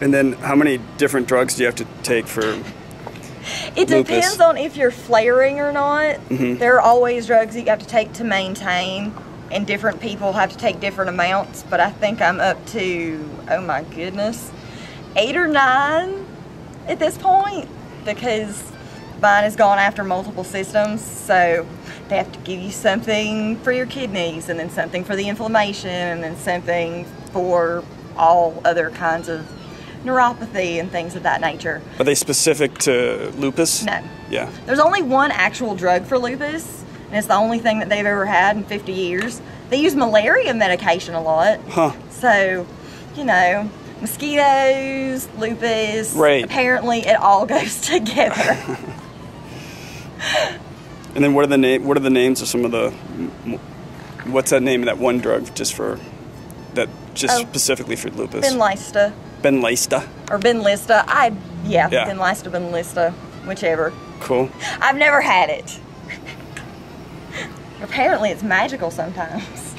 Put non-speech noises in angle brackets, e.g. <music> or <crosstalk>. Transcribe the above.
And then how many different drugs do you have to take for It Lupus. depends on if you're flaring or not. Mhm. There are always drugs that you have to take to maintain, and different people have to take different amounts. But I think I'm up to, oh my goodness, eight or nine at this point because mine has gone after multiple systems. So they have to give you something for your kidneys, and then something for the inflammation, and then something for all other kinds of neuropathy and things of that nature. Are they specific to lupus? No. Yeah. There's only one actual drug for lupus, and it's the only thing that they've ever had in 50 years. They use malaria medication a lot. Huh. So, you know, mosquitoes, lupus. Right. Apparently, it all <laughs> goes together. <laughs> And then what are the name? What are the names of some of the? What's that name of that one drug just for? That just Oh. specifically for lupus. Benlysta Benlysta. or Benlysta. I yeah, Yeah. Benlysta, Benlysta, whichever. Cool. I've never had it. Apparently, it's magical sometimes.